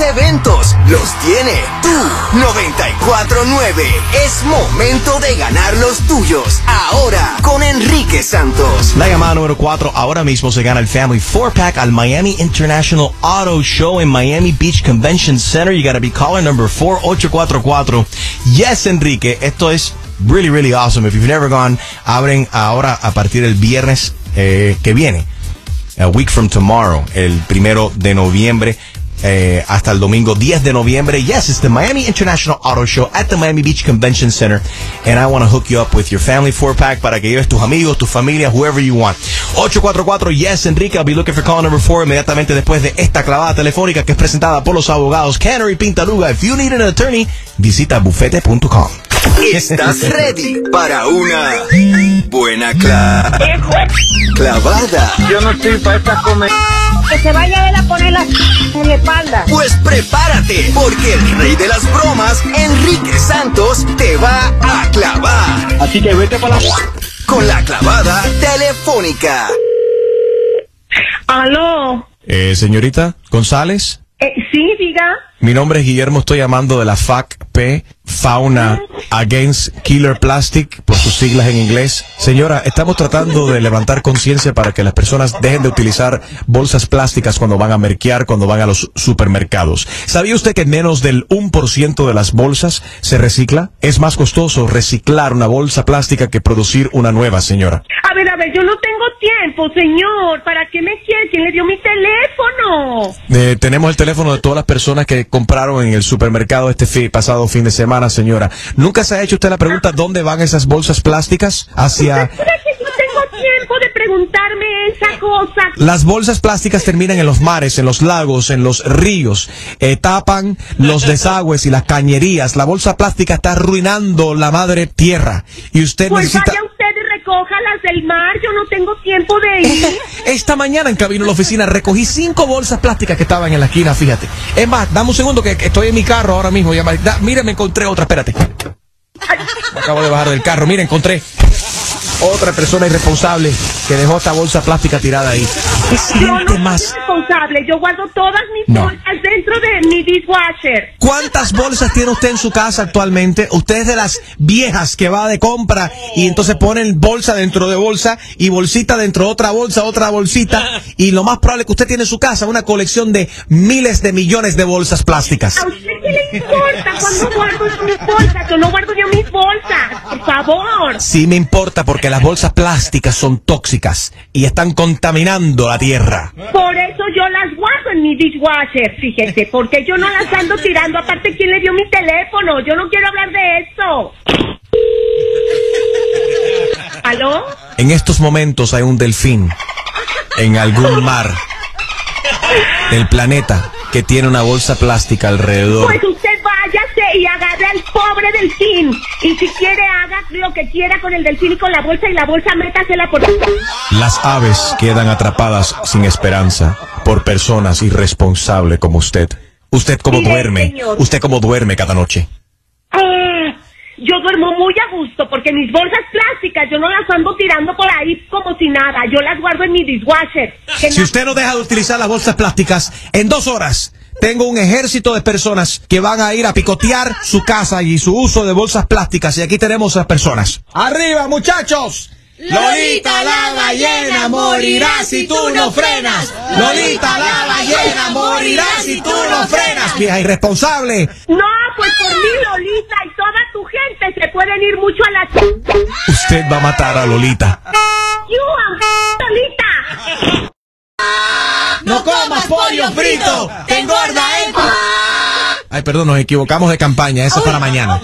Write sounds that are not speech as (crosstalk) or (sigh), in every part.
eventos los tiene tú 949. Es momento de ganar los tuyos. Ahora con Enrique Santos. La llamada número 4 ahora mismo se gana el Family 4-Pack al Miami International Auto Show en Miami Beach Convention Center. You gotta be caller number 4844. Yes, Enrique, esto es really, really awesome. If you've never gone, abren ahora a partir del viernes eh, que viene a week from tomorrow, el primero de noviembre. Eh, hasta el domingo 10 de noviembre. Yes, it's the Miami International Auto Show at the Miami Beach Convention Center. And I want to hook you up with your family four pack para que lleves tus amigos, tu familia, whoever you want. 844 Yes, Enrique. I'll be looking for call number four inmediatamente después de esta clavada telefónica que es presentada por los abogados Canary Pintaluga. If you need an attorney, visita bufete.com. ¿Estás ready para una buena cla- clavada? Yo no estoy para esta comer. Que se vaya a él a poner la en la espalda. Pues prepárate, porque el rey de las bromas, Enrique Santos, te va a clavar Así que vete para la. con la clavada telefónica. Aló. Eh, señorita González. Eh, sí, diga. Mi nombre es Guillermo, estoy llamando de la FACP, Fauna Against Killer Plastic, por sus siglas en inglés. Señora, estamos tratando de levantar conciencia para que las personas dejen de utilizar bolsas plásticas cuando van a merquear, cuando van a los supermercados. ¿Sabía usted que menos del 1% de las bolsas se recicla? Es más costoso reciclar una bolsa plástica que producir una nueva, señora. A ver, a ver, yo no tengo tiempo, señor. ¿Para qué me quiere? ¿Quién le dio mi teléfono? Eh, tenemos el teléfono de todas las personas que compraron en el supermercado este fi- pasado fin de semana, señora. ¿Nunca se ha hecho usted la pregunta dónde van esas bolsas plásticas? Hacia... ¿Usted cree que yo tengo tiempo de preguntarme esa cosa? Las bolsas plásticas terminan en los mares, en los lagos, en los ríos, eh, tapan los desagües y las cañerías. La bolsa plástica está arruinando la madre tierra y usted Pues necesita... del mar. Yo no tengo tiempo de ir. (laughs) Esta mañana en camino a la oficina recogí cinco bolsas plásticas que estaban en la esquina, fíjate. Es más, dame un segundo que que estoy en mi carro ahora mismo. ya, da- mira, me encontré otra, espérate. Me acabo de bajar del carro, mira, encontré otra persona irresponsable que dejó esta bolsa plástica tirada ahí. ¿Qué Yo no siente soy más? responsable. Yo guardo todas mis No. bolsas dentro de mi dishwasher. ¿Cuántas bolsas tiene usted en su casa actualmente? Usted es de las viejas que va de compra y entonces ponen bolsa dentro de bolsa y bolsita dentro de otra bolsa, otra bolsita. Y lo más probable es que usted tiene en su casa una colección de miles de millones de bolsas plásticas. ¿A usted qué le importa cuando guardo mis bolsas? Yo no guardo yo mis bolsas. Por favor. Sí me importa porque las bolsas plásticas son tóxicas y están contaminando la tierra. Por eso yo las guardo en mi dishwasher, fíjese, porque yo no las ando tirando. Aparte, ¿quién le dio mi teléfono? Yo no quiero hablar de eso. ¿Aló? En estos momentos hay un delfín en algún mar del planeta que tiene una bolsa plástica alrededor. Pues y agarre al pobre delfín. Y si quiere, haga lo que quiera con el delfín y con la bolsa, y la bolsa métasela por... Las aves quedan atrapadas sin esperanza por personas irresponsables como usted. Usted como Mire, duerme, señor. usted como duerme cada noche. Ah, yo duermo muy a gusto porque mis bolsas plásticas yo no las ando tirando por ahí como si nada. Yo las guardo en mi dishwasher. Si usted no deja de utilizar las bolsas plásticas, en dos horas tengo un ejército de personas que van a ir a picotear su casa y su uso de bolsas plásticas. Y aquí tenemos a personas. ¡Arriba, muchachos! Lolita la ballena morirá si tú no frenas. Lolita la ballena morirá si tú no frenas. Vieja irresponsable. No, pues por mí, Lolita, y toda tu gente se pueden ir mucho a la... ch- Usted va a matar a Lolita. Lolita. ¡No comas pollo frito! ¡Te engorda el... Ay, perdón, nos equivocamos de campaña. Eso es para mañana.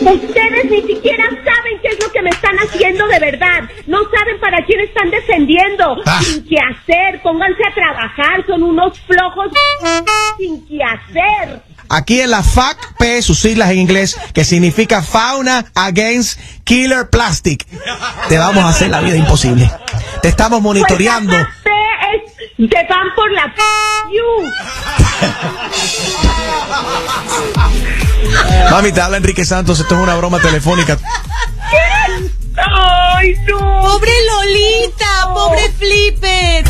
Ustedes ni siquiera saben qué es lo que me están haciendo de verdad. No saben para quién están defendiendo. Ah. Sin qué hacer. Pónganse a trabajar. Son unos flojos sin qué hacer. Aquí en la Sus siglas en inglés, que significa Fauna Against Killer Plastic. Te vamos a hacer la vida imposible. Te estamos monitoreando. Pues te van por la. Mami, te habla Enrique Santos. Esto es una broma telefónica. Ay, no. Pobre Lolita, pobre Flipper.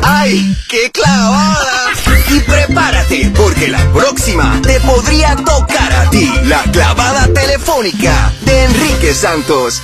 ¡Ay, qué clavada! Y prepárate, porque la próxima te podría tocar a ti. La clavada telefónica de Enrique Santos.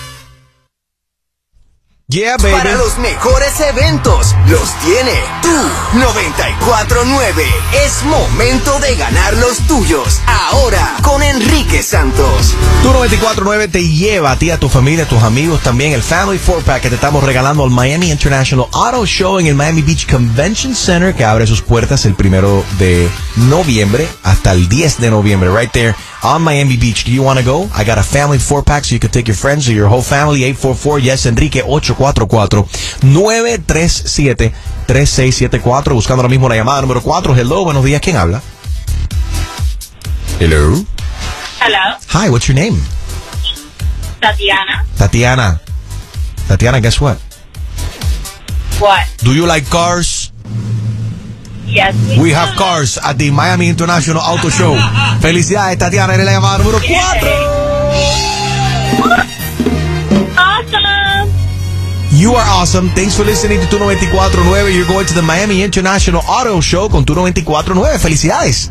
Yeah, baby. Para los mejores eventos, los tiene tú. 949. Es momento de ganar los tuyos. Ahora, con Enrique Santos. Tu 949 te lleva a ti, a tu familia, a tus amigos también. El Family 4-Pack que te estamos regalando al Miami International Auto Show en el Miami Beach Convention Center que abre sus puertas el primero de noviembre hasta el 10 de noviembre. Right there on Miami Beach. Do you want to go? I got a family 4-pack so you can take your friends or your whole family. 844 Yes Enrique 844 937 3674 buscando ahora mismo la llamada número 4. Hello, buenos días. ¿Quién habla? Hello. Hello, Hi, what's your name? Tatiana. Tatiana. Tatiana, guess what? What? Do you like cars? Yes. We have cars at the Miami International Auto Show. (laughs) Felicidades, Tatiana, eres la llamada número 4. Awesome. You are awesome. Thanks for listening to Tu 94.9. You're going to the Miami International Auto Show con Tu 94.9. Felicidades.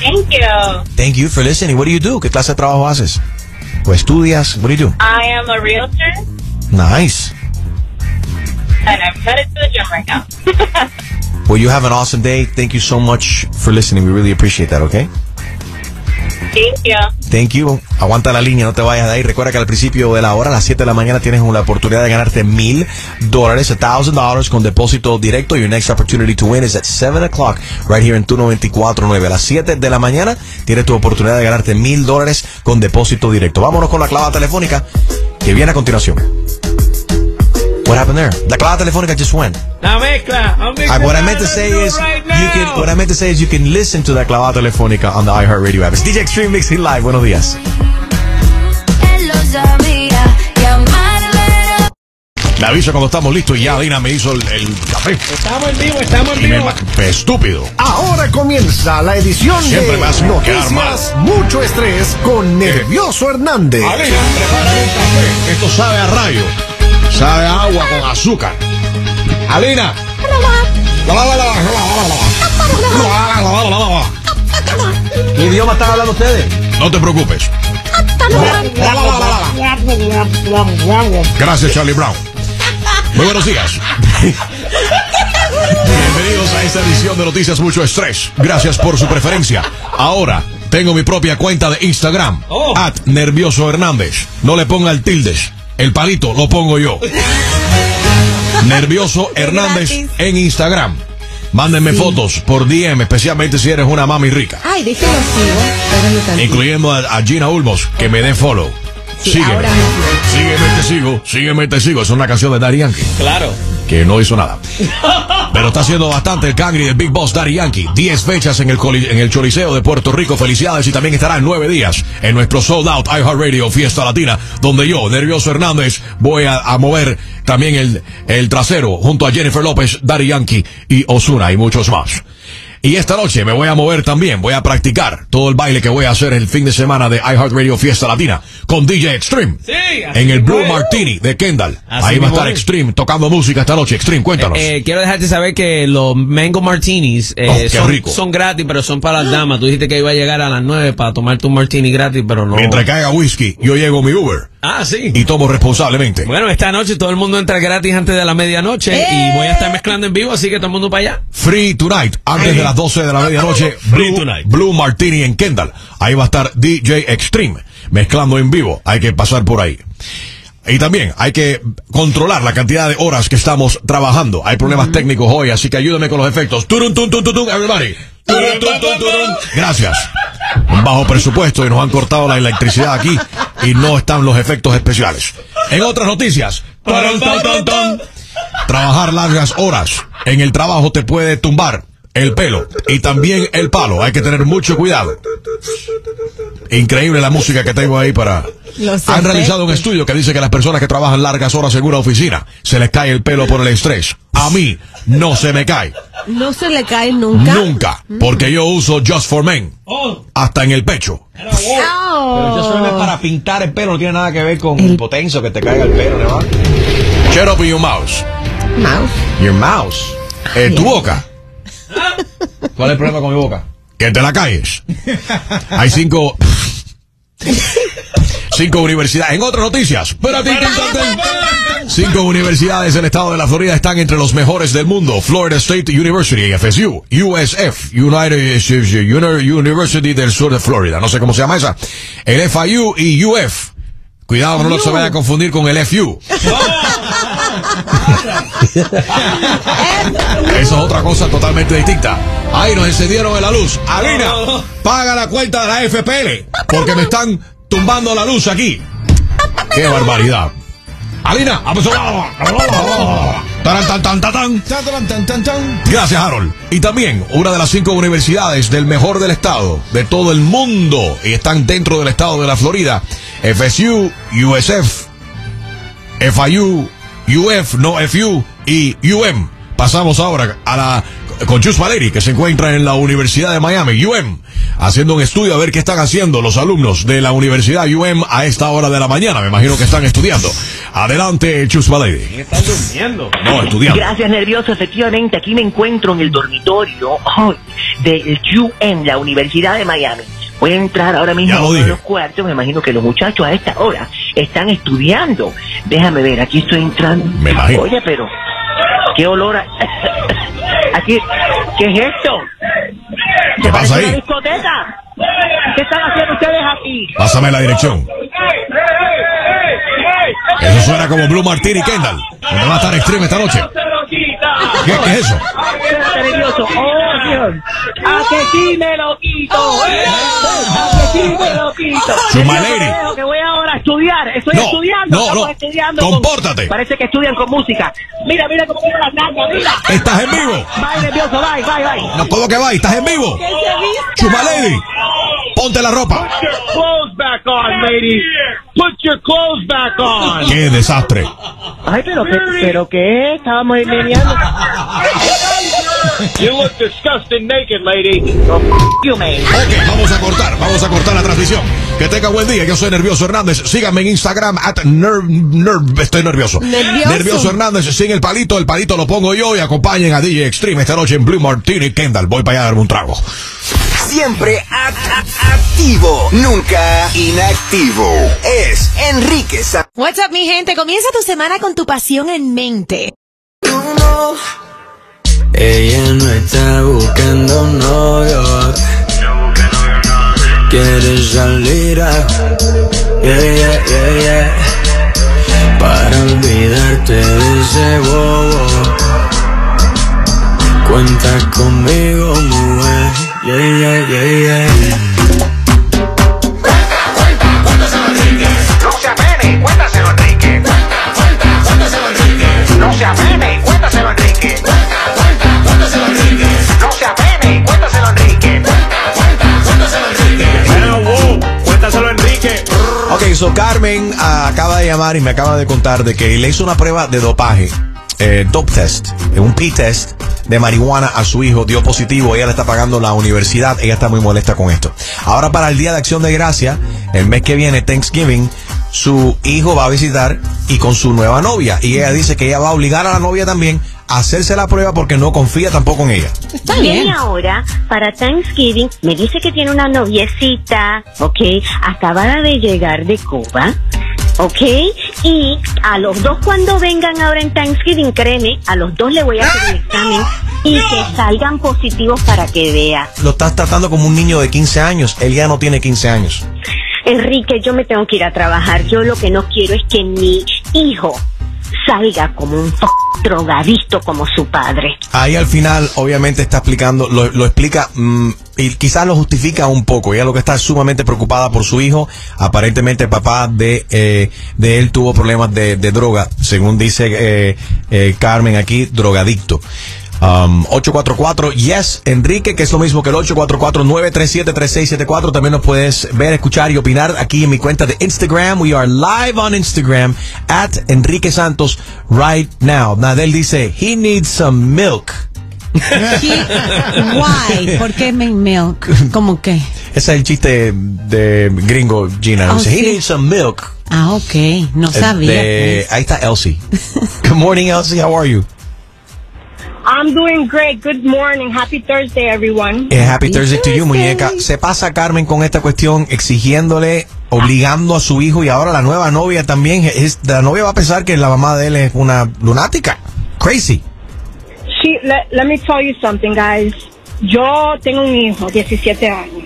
Thank you. Thank you for listening. What do you do? ¿Qué clase de trabajo haces? ¿O estudias? What do you do? I am a realtor Nice. and I'm headed to the gym right now. (laughs) Well, you have an awesome day. Thank you so much for listening. We really appreciate that, okay? Thank you. Thank you. Aguanta la línea, no te vayas de ahí. Recuerda que al principio de la hora, a las 7 de la mañana, tienes la oportunidad de ganarte mil dólares, a thousand dollars con depósito directo. Your next opportunity to win is at 7 o'clock, right here in tu 94.9. A las 7 de la mañana, tienes tu oportunidad de ganarte mil dólares con depósito directo. Vámonos con la clava telefónica que viene a continuación. What happened there? La clava telefónica just went. La mezcla. Uh, what I meant to say is right you can. What I meant to say is you can listen to that clavada telefónica on the iHeartRadio app. It's DJ Extreme Mixing Live. Buenos días. Él lo sabía, llamarle Me avisa cuando estamos listos y ya Dina me hizo el, el café. Estamos en vivo, estamos en vivo. estúpido. Ahora comienza la edición Siempre de quedar Noticias Mucho Estrés con Nervioso Hernández. Alina, prepárame un café. Esto sabe a rayo. Sabe a agua con azúcar. Alina. ¿Qué idioma están hablando ustedes? No te preocupes. Gracias, Charlie Brown. Muy buenos días. Bienvenidos a esta edición de Noticias Mucho Estrés. Gracias por su preferencia. Ahora tengo mi propia cuenta de Instagram. Oh. At Nervioso Hernández. No le ponga el tildes. El palito lo pongo yo. (laughs) Nervioso Hernández en Instagram. Mándenme fotos por DM, especialmente si eres una mami rica. Ay, déjelo sigo. Incluyendo a, a Gina Ulmos, que me dé follow. Sí, sígueme. ahora. Sígueme, te sigo. Sígueme, te sigo. Es una canción de Daddy Yankee, Claro. Que no hizo nada. Pero está haciendo bastante el cangri del Big Boss Daddy Yankee. 10 fechas en el, en el Choliseo de Puerto Rico. Felicidades. Y también estará en 9 días en nuestro Sold Out iHeartRadio Fiesta Latina, donde yo, Nervioso Hernández, voy a, a mover también el, el trasero junto a Jennifer López, Daddy Yankee y Osuna y muchos más. Y esta noche me voy a mover también, voy a practicar todo el baile que voy a hacer el fin de semana de iHeartRadio Fiesta Latina con DJ Extreme. Sí, En el Blue. Martini de Kendall. Así Ahí va a estar es. Extreme tocando música esta noche. Extreme, cuéntanos. Eh, quiero dejarte saber que los mango martinis eh, Oh, son, rico. son gratis, pero son para las damas. Tú dijiste que iba a llegar a las 9 para tomarte un martini gratis, pero no. Mientras caiga whisky, yo llego mi Uber Ah, sí. y tomo responsablemente. Bueno, esta noche todo el mundo entra gratis antes de la medianoche y voy a estar mezclando en vivo, así que todo el mundo para allá. Free Tonight, antes de las 12 de la medianoche, (laughs) Free Blue, Tonight. Blue Martini en Kendall. Ahí va a estar DJ Extreme, mezclando en vivo. Hay que pasar por ahí. Y también hay que controlar la cantidad de horas que estamos trabajando. Hay problemas técnicos hoy, así que ayúdame con los efectos. Turun, tun, tun, tun, tun, everybody. Gracias. Un bajo presupuesto y nos han cortado la electricidad aquí y no están los efectos especiales. En otras noticias, trabajar largas horas en el trabajo te puede tumbar el pelo y también el palo. Hay que tener mucho cuidado. Increíble la música que tengo ahí para... Los Han realizado un estudio que dice que las personas que trabajan largas horas en una oficina se les cae el pelo por el estrés. A mí no se me cae. No se le cae nunca. Nunca. Porque yo uso Just for Men. Oh, Hasta en el pecho. Pero eso solo es Oh. para pintar el pelo, no tiene nada que ver con el potencio que te caiga el pelo, ¿no? Shut up in your mouse. Mouse. Your mouse. Eh, tu boca. ¿Cuál es el problema con mi boca? Que te la calles. Hay cinco. (laughs) Cinco universidades. En otras noticias. Cinco universidades del estado de la Florida están entre los mejores del mundo. Florida State University, FSU, USF, United University del sur de Florida. No sé cómo se llama esa. El FIU y UF. Cuidado, no se vaya a confundir con el FU. (laughs) Eso es otra cosa totalmente distinta. Ahí nos encendieron en la luz. Alina, paga la cuenta de la FPL. Porque me están tumbando la luz aquí. ¡Qué barbaridad! Alina, Taran, tan, tan, tan, tan. Gracias, Harold. Y también una de las cinco universidades del mejor del estado, de todo el mundo, y están dentro del estado de la Florida. FSU, USF, FIU, UF, no FU y UM. Pasamos ahora a la con Chus Valeri, que se encuentra en la Universidad de Miami, UM, haciendo un estudio a ver qué están haciendo los alumnos de la Universidad UM a esta hora de la mañana. Me imagino que están estudiando. Adelante, Chus Valeri. Están durmiendo. No, estudiando. Gracias, nervioso. Efectivamente, aquí me encuentro en el dormitorio del UM, la Universidad de Miami. Voy a entrar ahora mismo a los cuartos. Me imagino que los muchachos a esta hora están estudiando. Déjame ver, aquí estoy entrando. Me imagino. Oye, pero qué olor a... Aquí, ¿qué es esto? ¿Qué ¿Se pasa una ahí? discoteca? ¿Qué están haciendo ustedes aquí? Pásame la dirección. Eso suena como Blue Martini Kendall. ¿Dónde va a estar Extreme esta noche? ¿Qué, qué es eso? Oh. A que sí me lo quito. A que sí me lo quito. Que voy ahora a estudiar. Estoy No, estudiando. no, no. estudiando con- Compórtate. Parece que estudian con música. Mira, mira cómo mira la nalga, mira. ¿Estás en vivo? Bye, nervioso, bye, bye, bye. No, ¿cómo que va? ¿Estás en vivo? Chumalady, ponte la ropa. Put your clothes back on, lady. Put your clothes back on. ¡Qué desastre! Ay, pero qué, pero qué, estábamos meneando. (laughs) (laughs) You look disgusting naked, lady. You, man. Ok, vamos a cortar, vamos a cortar la transmisión. Que tenga buen día, yo soy Nervioso Hernández. Síganme en Instagram, at ner, ner- estoy nervioso. Nervioso. Hernández, sin el palito, el palito lo pongo yo y acompañen a DJ Extreme esta noche en Blue Martini Kendall. Voy para allá a darme un trago. Siempre activo, nunca inactivo. Es Enrique San What's up, mi gente? Comienza tu semana con tu pasión en mente. Ella no está buscando un novio. Quiere salir a. Yeah, yeah, yeah, yeah. Para olvidarte de ese bobo. Cuenta conmigo, mujer. Yeah, yeah, yeah, yeah. No se apene, cuéntaselo Enrique. Cuéntaselo Enrique. No se apene, cuéntaselo Enrique. Cuéntaselo Enrique. No se apene, cuéntaselo Enrique. Cuéntaselo Enrique. Cuéntaselo, Enrique. Ok, so Carmen ah, acaba de llamar y me acaba de contar de que le hizo una prueba de dopaje, eh, dope test, eh, un P-test de marihuana a su hijo, dio positivo, ella le está pagando la universidad, ella está muy molesta con esto. Ahora para el Día de Acción de Gracia, el mes que viene, Thanksgiving, su hijo va a visitar y con su nueva novia, y ella dice que ella va a obligar a la novia también a hacerse la prueba porque no confía tampoco en ella. Está Viene bien. ahora para Thanksgiving, me dice que tiene una noviecita, ¿ok? Acabada de llegar de Cuba, ¿ok? Y a los dos cuando vengan ahora en Thanksgiving, créeme, a los dos le voy a hacer el examen y que salgan positivos para que vea. Lo estás tratando como un niño de 15 años, él ya no tiene 15 años. Enrique, yo me tengo que ir a trabajar. Yo lo que no quiero es que mi hijo salga como un drogadicto como su padre. Ahí al final, obviamente, está explicando, lo, lo explica mm, y quizás lo justifica un poco. Ella lo que está es sumamente preocupada por su hijo. Aparentemente, el papá de, eh, de él tuvo problemas de, de droga, según dice eh, eh, Carmen aquí, drogadicto. Um, 844 Yes Enrique, que es lo mismo que el 844-937-3674. También nos puedes ver, escuchar y opinar aquí en mi cuenta de Instagram. We are live on Instagram at Enrique Santos right now. Nadel dice, he needs some milk. (laughs) Why? ¿Por qué make milk? ¿Cómo qué? Ese es el chiste de gringo Gina. Oh, Dice, he needs some milk. Ah, ok. No Eh, sabía. de- ahí está Elsie. Good morning, Elsie. How are you? I'm doing great. Good morning. Happy Thursday, everyone. Eh, happy Thursday to you, muñeca. Se pasa Carmen con esta cuestión exigiéndole, obligando a su hijo y ahora la nueva novia también. Es, la novia va a pensar que la mamá de él es una lunática. Crazy. She, let, let me tell you something, guys. Yo tengo un hijo, 17 años.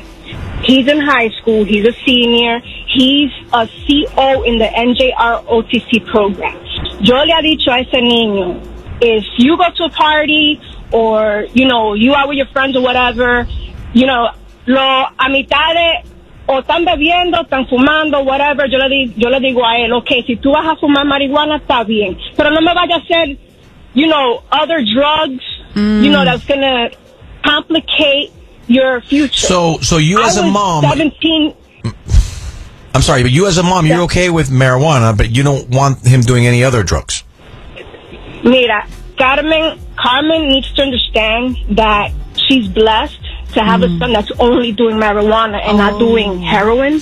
He's in high school. He's a senior. He's a CO in the NJR OTC program. Yo le he dicho a ese niño, if you go to a party or, you know, you are with your friends or whatever, you know, lo a mitad de o están bebiendo, están fumando, whatever, yo le, di, yo le digo a él, ok, si tú vas a fumar marihuana, está bien, pero no me vaya a hacer, you know, other drugs, you know, mm. that's gonna complicate your future. So, so you I as a mom, 17, I'm sorry, but you as a mom, you're okay with marijuana, but you don't want him doing any other drugs. Mira, Carmen, Carmen needs to understand that she's blessed to have a son that's only doing marijuana and not doing heroin,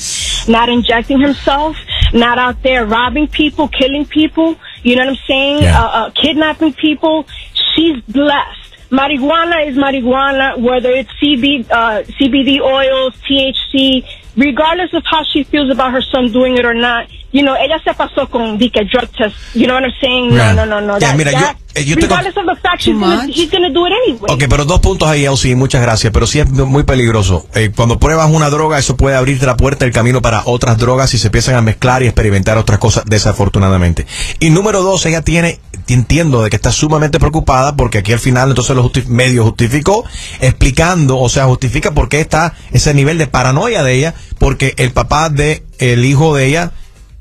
not injecting himself, not out there robbing people, killing people. You know what I'm saying? Yeah. Uh, uh, kidnapping people. She's blessed. Marijuana is marijuana, whether it's CB, uh, CBD oils, THC, regardless of how she feels about her son doing it or not. You know, ella se pasó con di que drug test. You know what I'm saying? Yeah. No, no, no, no. Yeah, That- mira, yo- that- eh, yo con- regardless of the fact she's gonna, he's going to do it anyway. Ok, pero dos puntos ahí, Elsie, muchas gracias, pero sí es muy peligroso. Eh, cuando pruebas una droga, eso puede abrirte la puerta, el camino para otras drogas y se empiezan a mezclar y experimentar otras cosas, desafortunadamente. Y número dos, ella tiene, entiendo de que está sumamente preocupada porque aquí al final entonces lo justi- medio justificó explicando, o sea, justifica por qué está ese nivel de paranoia de ella, porque el papá de el hijo de ella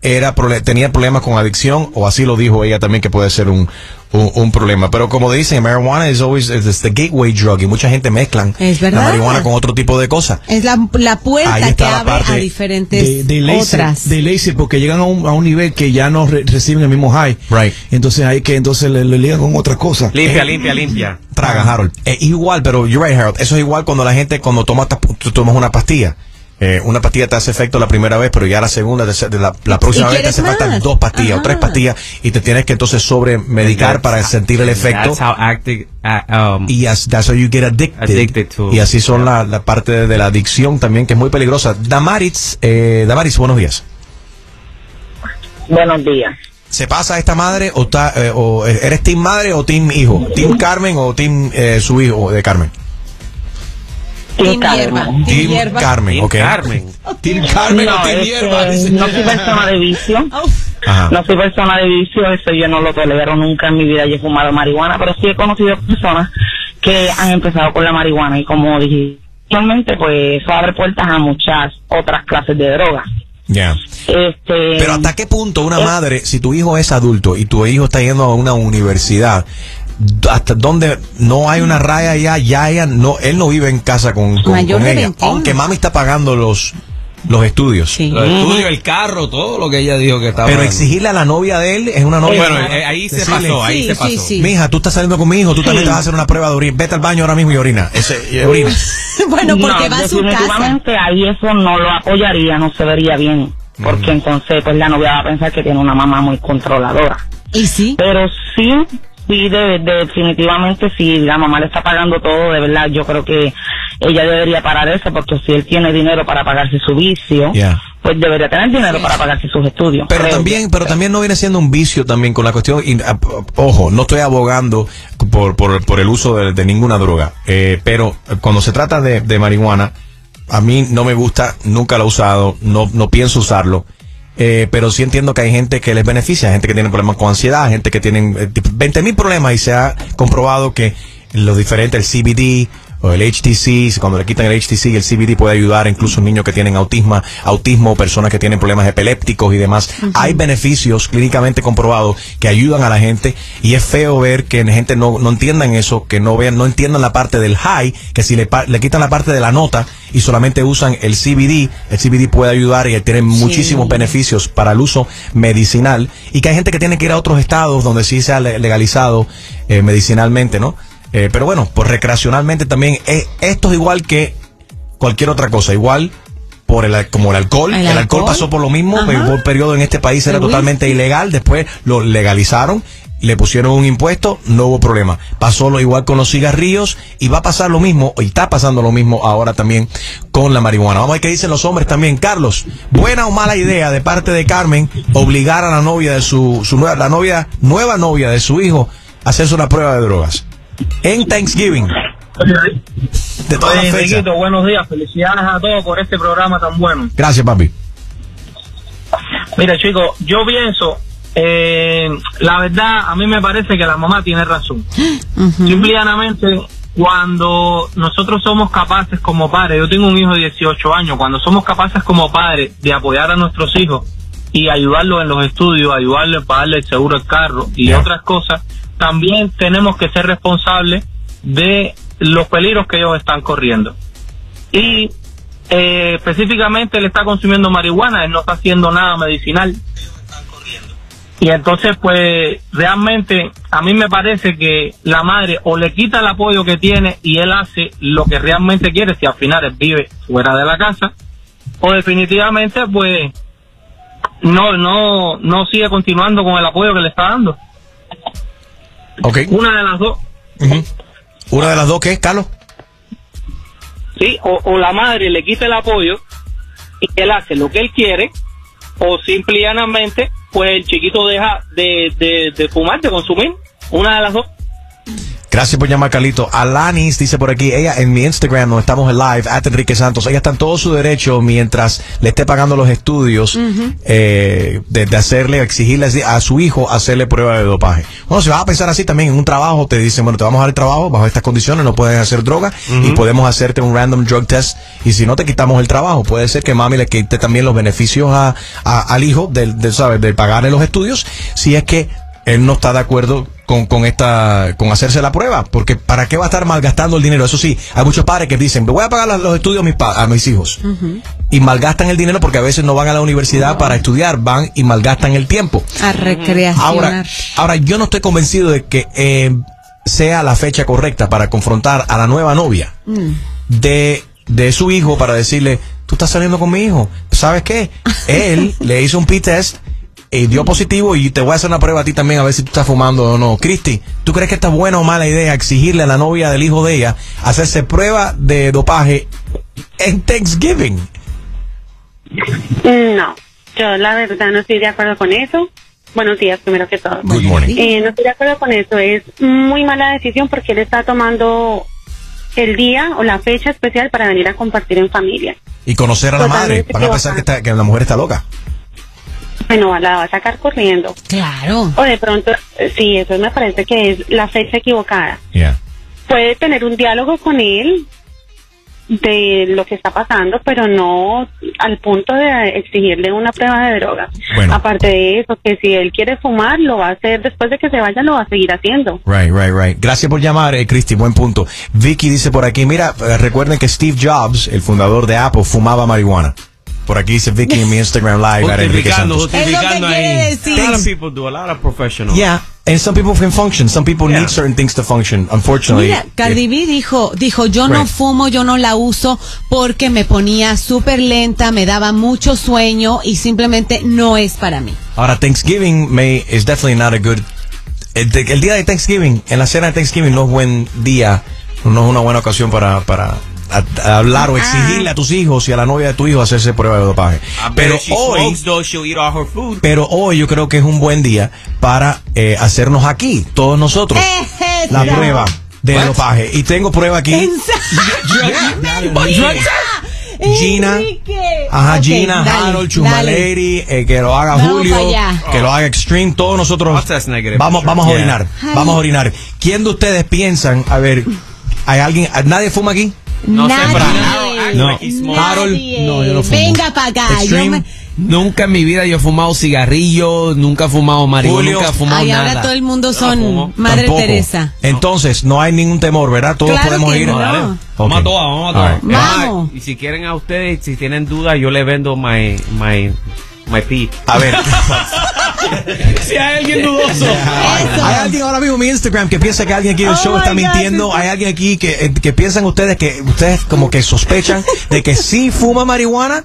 era tenía problemas con adicción o así lo dijo ella también que puede ser un, un, un problema pero como dicen marijuana is always the gateway drug y mucha gente mezclan Es la marihuana con otro tipo de cosas Es la, la puerta Ahí que la abre a diferentes de, de laser, otras. de laser, porque llegan a un, a un nivel que ya no re- reciben el mismo high. Entonces hay que entonces le, le ligan con otra cosa. Limpia, limpia, limpia. traga Harold Eh, igual pero you're right Harold eso es igual cuando la gente cuando toma tomas una pastilla Eh, una pastilla te hace efecto la primera vez, pero ya la segunda, la, la próxima ¿Y vez te hace faltan más? dos pastillas o tres pastillas y te tienes que entonces sobremedicar para sentir el efecto. That's how active, uh, um, y as- that's how you get addicted. Addicted to- y así son la, la parte de, la adicción también, que es muy peligrosa. Damaris, eh, Damaris, buenos días. Buenos días. ¿Se pasa esta madre o, está, eh, o eh, eres team madre o team hijo? ¿Team Carmen o team eh, su hijo de Carmen? Team hierba. Team Carmen, ok. Team Carmen no, o team hierba. no soy persona de vicio. Ajá. No soy persona de vicio, eso yo no lo tolero nunca en mi vida. Yo he fumado marihuana, pero sí he conocido personas que han empezado con la marihuana y como dije, actualmente pues eso abre puertas a muchas otras clases de drogas. Ya. Este, Pero hasta qué punto una madre, si tu hijo es adulto y tu hijo está yendo a una universidad, hasta donde no hay una raya ya, ya ella no, él no vive en casa con, con- Mayor con de ella, 21. aunque mami está pagando los los estudios. Los estudios, el carro, todo lo que ella dijo que estaba. Pero exigirle a la novia de él es una novia. Bueno, eh, ahí se pasó, ahí se pasó. Mija, tú estás saliendo con mi hijo, tú también te vas a hacer una prueba de orina. Vete al baño ahora mismo y orina. Ese, y orina. (laughs) bueno, porque no, va a su casa. ahí eso no lo apoyaría, no se vería bien, porque entonces pues la novia va a pensar que tiene una mamá muy controladora. ¿Y sí? Pero sí, sí, de- de- definitivamente si la mamá le está pagando todo, de verdad yo creo que ella debería parar eso, porque si él tiene dinero para pagarse su vicio, pues debería tener dinero para pagarse sus estudios. Pero creo también, pero también no viene siendo un vicio también con la cuestión. y, ah, ojo, no estoy abogando por, por, por el uso de, de ninguna droga, eh, pero cuando se trata de, de marihuana, a mí no me gusta, nunca lo he usado, no, no pienso usarlo. Eh, pero sí entiendo que hay gente que les beneficia, gente que tiene problemas con ansiedad, gente que tiene 20 mil problemas y se ha comprobado que lo diferente, el CBD o el HTC, cuando le quitan el HTC, el CBD puede ayudar incluso niños que tienen autismo, autismo, personas que tienen problemas epilépticos y demás. Hay beneficios clínicamente comprobados que ayudan a la gente y es feo ver que la gente no, no entiendan eso, que no vean, no entiendan la parte del high, que si le, le quitan la parte de la nota y solamente usan el CBD, el CBD puede ayudar y tiene muchísimos beneficios para el uso medicinal y que hay gente que tiene que ir a otros estados donde sí se ha le- legalizado eh, medicinalmente, ¿no? Eh, pero bueno, pues recreacionalmente también eh, esto es igual que cualquier otra cosa, igual por el como el alcohol, ¿El el, alcohol alcohol? pasó por lo mismo, hubo un periodo en este país era totalmente ilegal, después lo legalizaron le pusieron un impuesto, no hubo problema. Pasó lo igual con los cigarrillos y va a pasar lo mismo, y está pasando lo mismo ahora también con la marihuana. Vamos a ver qué dicen los hombres también. Carlos, buena o mala idea de parte de Carmen obligar a la novia de su, su nueva, la novia, nueva novia de su hijo a hacerse una prueba de drogas. En Thanksgiving. De todas Oye, las fechas. Enriquito, buenos días. Felicidades a todos por este programa tan bueno. Gracias, papi. Mira, chicos, yo pienso, eh, la verdad, a mí me parece que la mamá tiene razón. Simple y llanamente, cuando nosotros somos capaces como padres, yo tengo un hijo de 18 años, cuando somos capaces como padres de apoyar a nuestros hijos y ayudarlos en los estudios, ayudarles a pagarle el seguro del carro y otras cosas, también tenemos que ser responsables de los peligros que ellos están corriendo. Y eh, específicamente él está consumiendo marihuana, él no está haciendo nada medicinal. Y entonces, pues, realmente a mí me parece que la madre o le quita el apoyo que tiene y él hace lo que realmente quiere, si al final él vive fuera de la casa, o definitivamente, pues, no, no, no sigue continuando con el apoyo que le está dando. Una de las dos. Una de las dos, ¿qué es, Carlos? Sí, o, o la madre le quita el apoyo y él hace lo que él quiere, o simple y llanamente, pues el chiquito deja de, de, de fumar, de consumir. Una de las dos. Gracias por llamar, Carlito. Alanis dice por aquí, ella en mi Instagram, donde estamos en live, at Enrique Santos, ella está en todo su derecho mientras le esté pagando los estudios eh, de, de hacerle, exigirle a su hijo hacerle prueba de dopaje. Bueno, si vas a pensar así también en un trabajo, te dicen, bueno, te vamos a dar el trabajo bajo estas condiciones, no puedes hacer droga y podemos hacerte un random drug test y si no te quitamos el trabajo, puede ser que mami le quite también los beneficios a, a- al hijo del, del, ¿sabes? de pagarle los estudios si es que él no está de acuerdo con, con esta con hacerse la prueba porque para qué va a estar malgastando el dinero eso sí hay muchos padres que dicen voy a pagar los estudios a mis, pa- a mis hijos y malgastan el dinero porque a veces no van a la universidad para estudiar van y malgastan el tiempo A recreacionar. ahora ahora yo no estoy convencido de que eh, sea la fecha correcta para confrontar a la nueva novia Mm. de, de su hijo para decirle, tú estás saliendo con mi hijo. ¿Sabes qué? (laughs) Él le hizo un P-test y dio positivo y te voy a hacer una prueba a ti también a ver si tú estás fumando o no. Cristi, ¿tú crees que esta es buena o mala idea exigirle a la novia del hijo de ella hacerse prueba de dopaje en Thanksgiving? No, yo la verdad no estoy de acuerdo con eso. Buenos días, primero que todo. Good morning. Eh, no estoy de acuerdo con eso. Es muy mala decisión porque él está tomando el día o la fecha especial para venir a compartir en familia. Y conocer a la madre. Totalmente Van a pensar que, está- que la mujer está loca. Bueno, la va a sacar corriendo. Claro. O de pronto, eh, sí, eso me parece que es la fecha equivocada. Yeah. Puede tener un diálogo con él de lo que está pasando, pero no al punto de exigirle una prueba de drogas. Bueno. Aparte de eso, que si él quiere fumar, lo va a hacer después de que se vaya, lo va a seguir haciendo. Right, right, right. Gracias por llamar, eh, Cristi, buen punto. Vicky dice por aquí, mira, eh, recuerden que Steve Jobs, el fundador de Apple, fumaba marihuana. Por aquí dice Vicky en mi Instagram live, Justificando, Santos. justificando ahí. A lot of people do, a lot of professionals. Yeah, and some people can function. Some people Yeah. need certain things to function. Unfortunately, Mira, Cardi B dijo, dijo, yo no fumo, yo no la uso porque me ponía súper lenta, me daba mucho sueño y simplemente no es para mí. ahora Thanksgiving may is definitely not a good. El, el día de Thanksgiving, en la cena de Thanksgiving no es buen día, no es una buena ocasión para para a- a hablar o Ah. exigirle a tus hijos y a la novia de tu hijo hacerse prueba de dopaje. Pero hoy smokes. Pero hoy yo creo que es un buen día para eh, hacernos aquí, todos nosotros, la prueba de dopaje. Y tengo prueba aquí. (laughs) (laughs) Gina, ajá, Ok, Gina, dale, Harold, Chuma dale. Lady, eh, que lo haga Vamos Julio, que lo haga Extreme, todos nosotros vamos, vamos a Yeah. orinar, vamos a orinar. ¿Quién de ustedes piensan, a ver, hay alguien, nadie fuma aquí? No sé, Nadie. No. Harold, no, yo no fumo. Venga para acá. Yo Extreme. me- Nunca en mi vida yo he fumado cigarrillo, nunca he fumado marihuana, nunca he fumado Ay, nada. ahora todo el mundo son. Madre Tampoco. Teresa. Entonces, no hay ningún temor, ¿verdad? Todos Claro podemos que ir. no. Vamos a todas, vamos a todas. right. Vamos. Y si quieren a ustedes, si tienen dudas, yo le vendo my, my, my pee. A ver. (laughs) (laughs) si hay alguien dudoso. Hay alguien ahora mismo en mi Instagram que piensa que alguien aquí en el Oh show está God, mintiendo. Hay alguien aquí que, eh, que piensan ustedes que ustedes como que sospechan de que sí fuma marihuana.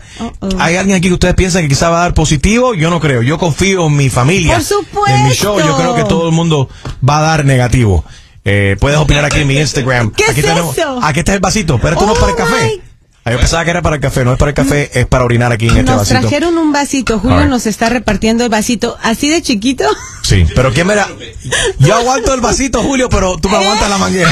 Hay alguien aquí que ustedes piensan que quizá va a dar positivo. Yo no creo. Yo confío en mi familia. Por supuesto. En mi show. Yo creo que todo el mundo va a dar negativo. Eh, puedes opinar aquí en mi Instagram. ¿Qué aquí es tenemos. eso? Aquí está el vasito. Pero esto no es Oh para el café. Ah, Yo pensaba que era para el café. No es para el café, es para orinar aquí en este Nos vasito. trajeron un vasito. Julio nos está repartiendo el vasito así de chiquito. Sí, pero ¿quién me da? Yo aguanto el vasito, Julio, pero tú me aguantas la manguera.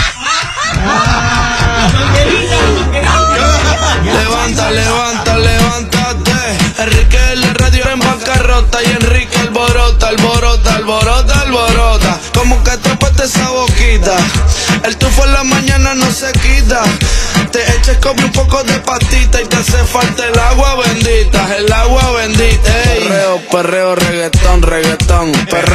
Levanta, levanta, levántate. Enrique en la radio en bancarrota y Enrique Como que tapaste esa boquita. El tufo en la mañana no se quita. Te eches como un poco de pastita y te hace falta el agua bendita, el agua bendita. Perreo, perreo, reggaetón, reggaetón. Perreo,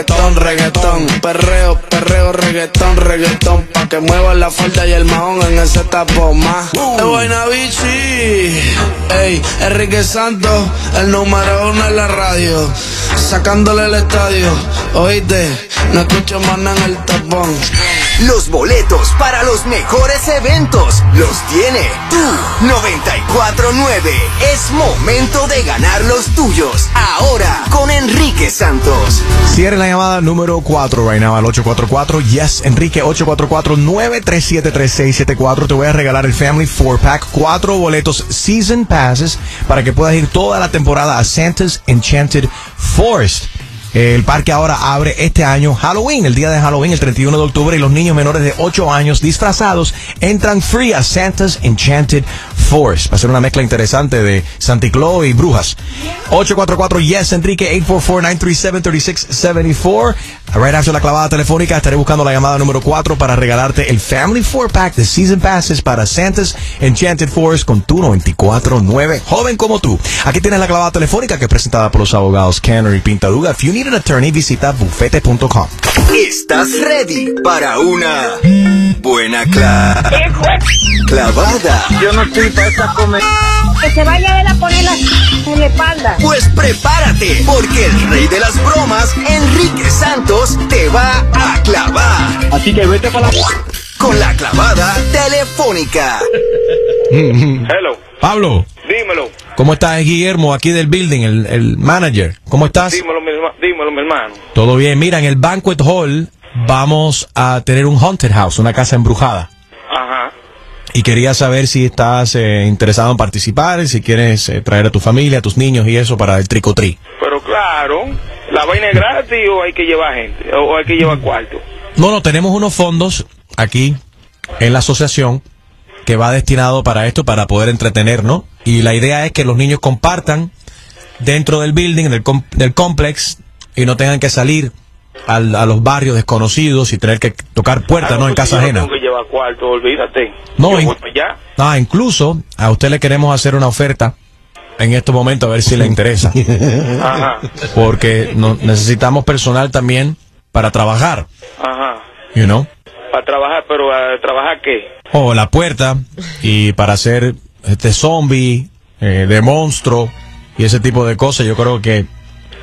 reggaetón, reggaetón. Perreo, perreo, reggaetón, reggaetón. Pa' que mueva la falda y el mahón en ese tapón más. De vaina bichi. Ey, Enrique Santos, el número uno en la radio. Sacándole el estadio. Oíste, no escucho más nada en el tapón. Los boletos para los mejores eventos los tiene tú. 949. Es momento de ganar los tuyos. Ahora con Enrique Santos. Cierre la llamada número 4 right now al 844 Yes Enrique 844-937-3674 Te voy a regalar el Family 4-Pack Cuatro boletos Season Passes Para que puedas ir toda la temporada a Santa's Enchanted Forest el parque ahora abre este año Halloween, el día de Halloween, el 31 de octubre, y los niños menores de 8 años disfrazados entran free a Santa's Enchanted Forest. Va a ser una mezcla interesante de Santa Claus y brujas. 844 Yes Enrique 844-937-3674. Right after la clavada telefónica estaré buscando la llamada número 4 para regalarte el Family 4-Pack de Season Passes para Santa's Enchanted Forest con tu 949. Joven como tú. Aquí tienes la clavada telefónica que es presentada por los abogados Canner y Pintaduga. If you need an attorney, visita bufete.com. ¿Estás ready para una buena cla- clavada? Yo no estoy para esta comer. Que se vaya a ver a poner la en la espalda. Pues prepárate, porque el rey de las bromas, Enrique Santos, te va a clavar. Así que vete para la... Con la clavada telefónica. (laughs) Hello. Pablo, Dímelo. ¿cómo estás? Es Guillermo aquí del building, el, el manager. ¿Cómo estás? Dímelo, mi, dímelo, mi hermano. Todo bien. Mira, en el Banquet Hall vamos a tener un haunted house, una casa embrujada. Ajá. Y quería saber si estás eh, interesado en participar, si quieres eh, traer a tu familia, a tus niños y eso para el tricotri. Pero claro, ¿la vaina es gratis o hay que llevar gente? ¿O hay que llevar cuarto? No, no, tenemos unos fondos aquí en la asociación que va destinado para esto, para poder entretenernos. Y la idea es que los niños compartan dentro del building, del, com- del complex, y no tengan que salir al- a los barrios desconocidos y tener que tocar puertas, ¿no? En casa Yo ajena. tengo que llevar cuarto, olvídate. No, in-. Ah, incluso a usted le queremos hacer una oferta en este momento a ver si le interesa. (laughs) Ajá. Porque no, necesitamos personal también para trabajar, Ajá. you know. Para trabajar, pero ¿a trabajar qué? O la puerta y para hacer este zombie, eh, de monstruo y ese tipo de cosas, yo creo que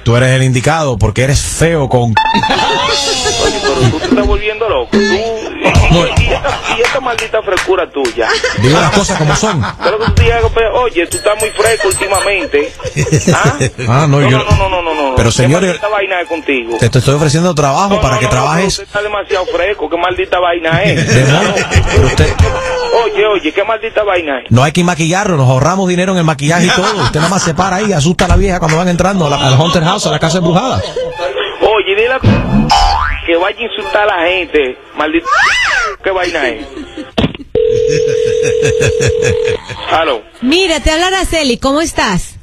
tú eres el indicado porque eres feo con... Oye, pero tú te estás volviendo loco. Tú, y, y esta, y esta maldita frescura tuya. Digo las cosas como son. ¿Qué es lo que tú digas? Pero, Oye, tú estás muy fresco últimamente. ¿Ah? Ah, no, no, yo... no, no, no, no, no. Pero, ¿Qué señores- maldita vaina es contigo? Te, te estoy ofreciendo trabajo No, para no, que trabajes... está demasiado fresco. ¿Qué maldita vaina es? Pero usted... Oye, oye, ¿qué maldita vaina es? No hay que maquillarlo, nos ahorramos dinero en el maquillaje y todo. Usted nada más se para ahí, asusta a la vieja cuando van entrando a la- al Haunted House, a la casa embrujada. Que vaya a insultar a la gente. Maldita. (laughs) ¿Qué vaina es? (laughs) Aló. Mira, te habla Araceli, ¿cómo estás?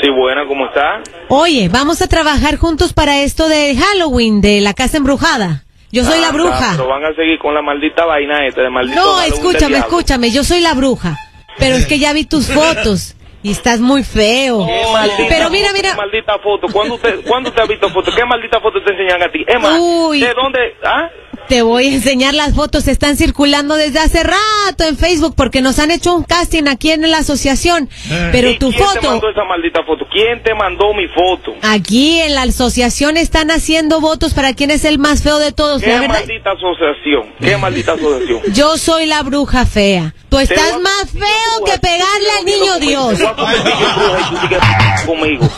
Sí, buena, ¿cómo está? Oye, vamos a trabajar juntos para esto de Halloween, de la casa embrujada. Yo soy la Anda, bruja. Pero van a seguir con la maldita vaina esta de maldito No, escúchame, escúchame, yo soy la bruja. Pero es que ya vi tus fotos y estás muy feo. ¿Qué maldita Pero mira, foto, mira. qué maldita foto. ¿Cuándo usted, ¿Cuándo usted ha visto foto? ¿Qué maldita foto te enseñan a ti? Emma, Uy. ¿de dónde? ¿Ah? Te voy a enseñar las fotos, están circulando desde hace rato en Facebook porque nos han hecho un casting aquí en la asociación. Pero tu ¿Quién te foto, mandó esa maldita foto? ¿Quién te mandó mi foto? aquí en la asociación están haciendo votos para quién es el más feo de todos. ¿Qué La verdad, maldita asociación? ¿Qué maldita asociación? yo soy la bruja fea. Tú estás a- más feo que pegarle al niño Dios. Conmigo.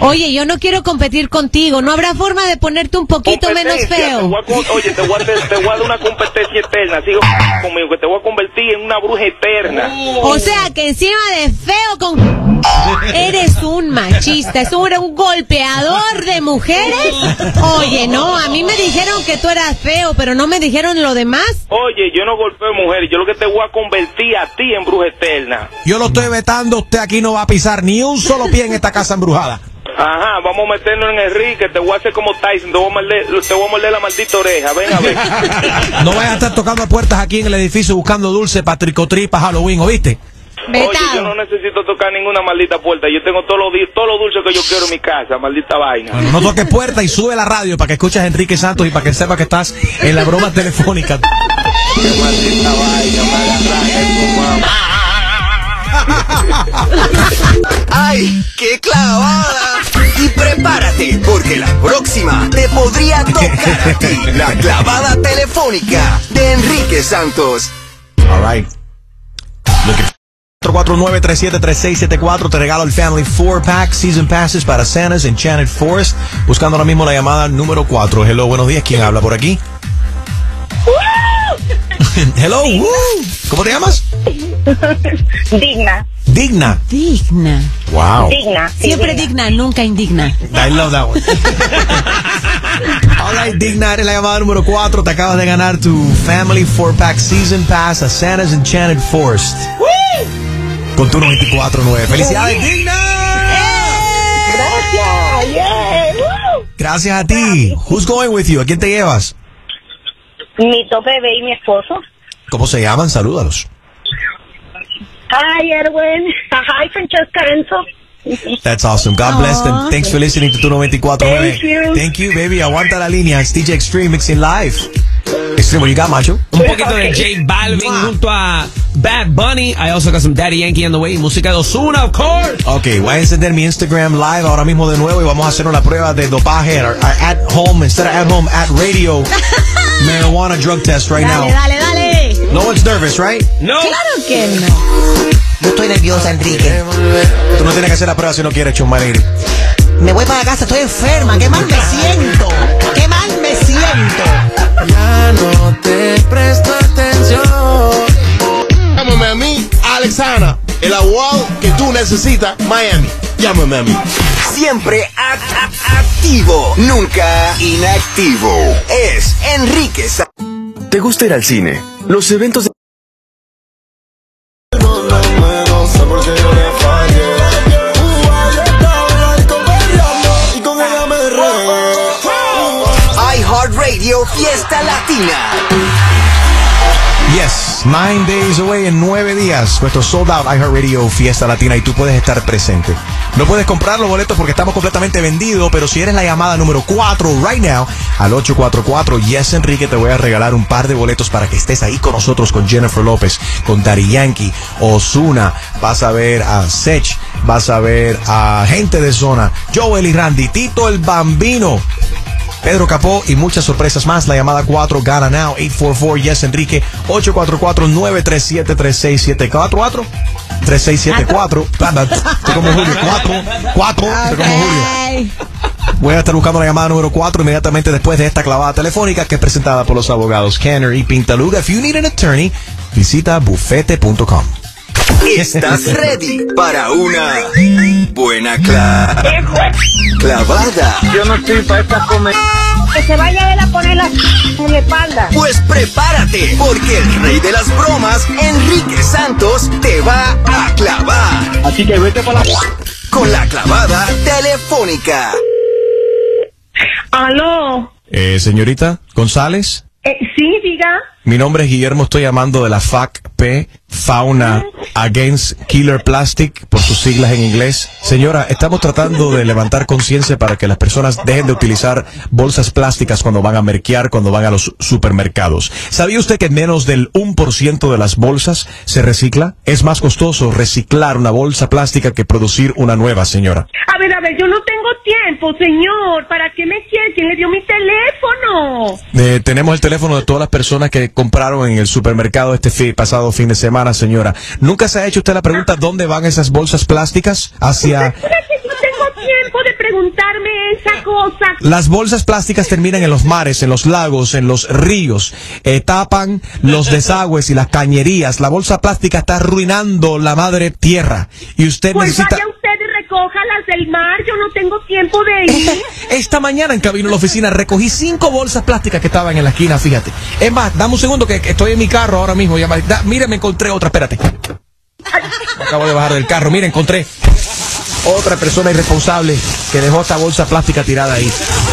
Oye, yo no quiero competir contigo. ¿No habrá forma de ponerte un poquito menos te feo? voy a con- oye, te voy, a, te, te voy a dar una competencia eterna. Sigo conmigo, que te voy a convertir en una bruja eterna. O sea, que encima de feo con... Eres un machista, es un, un golpeador de mujeres. Oye, no, a mí me dijeron que tú eras feo, pero no me dijeron lo demás. Oye, yo no golpeo mujeres, yo lo que te voy a convertir a ti en bruja eterna. Yo lo estoy vetando, usted aquí no va a pisar ni un solo pie en esta casa embrujada. Ajá, vamos a meternos en Enrique, te voy a hacer como Tyson, te voy a morder, te voy a morder la maldita oreja, ven a ver. (laughs) No vayas a estar tocando puertas aquí en el edificio buscando dulce para tricotri para Halloween, ¿oíste? Oye, yo no necesito tocar ninguna maldita puerta, yo tengo todos los todos los dulces que yo quiero en mi casa, maldita vaina. Bueno, no toques puertas y sube la radio para que escuches a Enrique Santos y para que sepa que estás en la broma telefónica. maldita vaina, me (laughs) ¡Ay, qué clavada! Y prepárate, porque la próxima te podría tocar a ti. La clavada telefónica de Enrique Santos. All right. 449-373674 te regalo el Family 4-Pack Season Passes para Santa's Enchanted Forest. Buscando ahora mismo la llamada número 4. Hello, buenos días. ¿Quién habla por aquí? (laughs) Hello, woo. ¿cómo te llamas? (laughs) Digna. Digna. Digna. Wow. Digna. Siempre digna, nunca indigna. I love that one. All right, Digna, eres la llamada número 4. Te acabas de ganar tu Family 4-Pack Season Pass a Santa's Enchanted Forest. Con tu 94.9. ¡Felicidades, Digna! Gracias. Yeah. Woo. Gracias a ti. Who's going with you? ¿A quién te llevas? Mi top bebé y mi esposo. ¿Cómo se llaman? Salúdalos. Hi, Erwin. Hi, Francesca Enzo. That's awesome. God bless them. Thanks for listening to tu 94.9. Thank you. Thank you, baby. Aguanta la línea. Es DJ Extreme Mixing Live. Extreme, what you got, macho? Un poquito de J Balvin junto a Bad Bunny. I also got some Daddy Yankee on the way. Música de Ozuna, of course. Ok, voy a encender mi Instagram live ahora mismo de nuevo y vamos a hacer una prueba de dopaje at, at home, instead of at home, at radio. (laughs) Marijuana drug test right Dale, now. dale, dale. No one's nervous, right? No. Claro que no. Yo estoy nerviosa, Enrique. Tú no tienes que hacer la prueba si no quieres, Chumaleri. Me voy para casa, estoy enferma. Qué mal me siento. Qué mal me siento. Ya no te presto atención. Llámame a mí, Alexana, el abogado que tú necesitas, Miami. Llámame a mí. Siempre act- act- activo, nunca inactivo. Es Enrique Santos. ¿Te gusta ir al cine? Los eventos de... iHeartRadio Fiesta Latina. Yes, nine days away en nueve días. Nuestro sold out iHeartRadio Fiesta Latina y tú puedes estar presente. No puedes comprar los boletos porque estamos completamente vendidos, pero si eres la llamada número 4 right now al 844 Yes Enrique te voy a regalar un par de boletos para que estés ahí con nosotros con Jennifer López, con Daddy Yankee, Osuna, vas a ver a Sech, vas a ver a gente de zona, Joel y Randy, Tito el Bambino. Pedro Capó y muchas sorpresas más. La llamada 4 gana now. 844 Yes Enrique 844-937-3674. 3674. Estoy como Julio. 4. 4. Estoy como Julio. Voy a estar buscando la llamada número 4 inmediatamente después de esta clavada telefónica que es presentada por los abogados Kenner y Pintaluga. If you need an attorney, visita bufete.com. ¿Estás ready para una buena cla- clavada? Yo no estoy para esta comedia. Que se vaya a ver a poner la en la espalda. Pues prepárate, porque el rey de las bromas, Enrique Santos, te va a clavar. Así que vete para la... Con la clavada telefónica. Aló. Eh, señorita González. Eh, Sí, diga. Mi nombre es Guillermo, estoy llamando de la FACP, Fauna Against Killer Plastic, por sus siglas en inglés. Señora, estamos tratando de levantar conciencia para que las personas dejen de utilizar bolsas plásticas cuando van a merquear, cuando van a los supermercados. ¿Sabía usted que menos del 1% de las bolsas se recicla? Es más costoso reciclar una bolsa plástica que producir una nueva, señora. A ver, a ver, yo no tengo tiempo, señor. ¿Para qué me quiere? ¿Quién le dio mi teléfono? Eh, tenemos el teléfono de todas las personas que compraron en el supermercado este fi- pasado fin de semana, señora. ¿Nunca se ha hecho usted la pregunta dónde van esas bolsas plásticas? Hacia... ¿Usted cree que yo tengo tiempo de preguntarme esa cosa? Las bolsas plásticas terminan en los mares, en los lagos, en los ríos, eh, tapan los desagües y las cañerías. La bolsa plástica está arruinando la madre tierra. Y usted Pues necesita... vaya usted y recoja las del mar. Yo no tengo tiempo de ir. (laughs) Esta mañana en camino a la oficina recogí cinco bolsas plásticas que estaban en la esquina, fíjate. Es más, dame un segundo que, estoy en mi carro ahora mismo. Ya, da- mira, me encontré otra, espérate. Me acabo de bajar del carro, mira, encontré otra persona irresponsable que dejó esta bolsa plástica tirada ahí.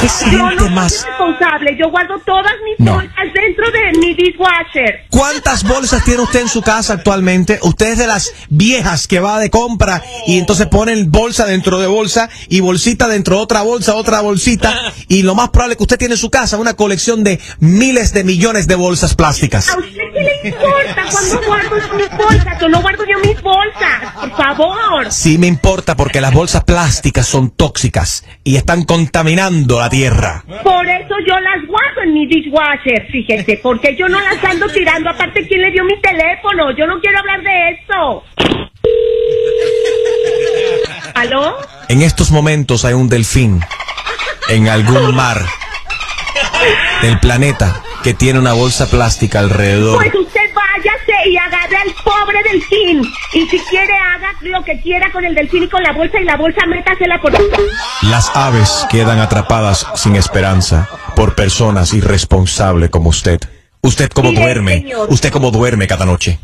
Es Yo no soy más. responsable. Yo guardo todas mis No. bolsas dentro de mi dishwasher. ¿Cuántas bolsas tiene usted en su casa actualmente? Usted es de las viejas que va de compra y entonces ponen bolsa dentro de bolsa y bolsita dentro de otra bolsa, otra bolsita. Y lo más probable que usted tiene en su casa una colección de miles de millones de bolsas plásticas. ¿A usted qué le importa cuando guardo mis bolsas? Yo no guardo yo mis bolsas. Por favor. Sí me importa porque las bolsas plásticas son tóxicas y están contaminando la tierra. Por eso yo las guardo en mi dishwasher, fíjese, porque yo no las ando tirando. Aparte, ¿quién le dio mi teléfono? Yo no quiero hablar de eso. ¿Aló? En estos momentos hay un delfín en algún mar del planeta que tiene una bolsa plástica alrededor. Pues usted váyase y agarre al pobre delfín. Y si quiere, haga lo que quiera con el delfín y con la bolsa y la bolsa métasela por... Las aves quedan atrapadas sin esperanza por personas irresponsables como usted. Usted como Mire, duerme, señor. usted como duerme cada noche.